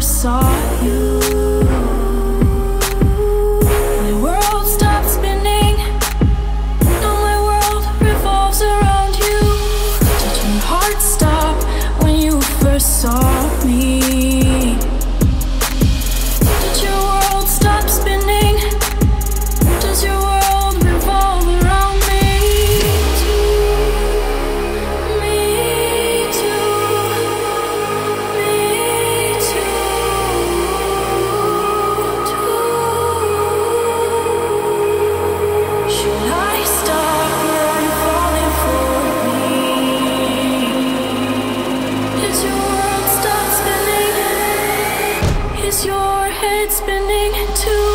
saw you. is your head spinning too?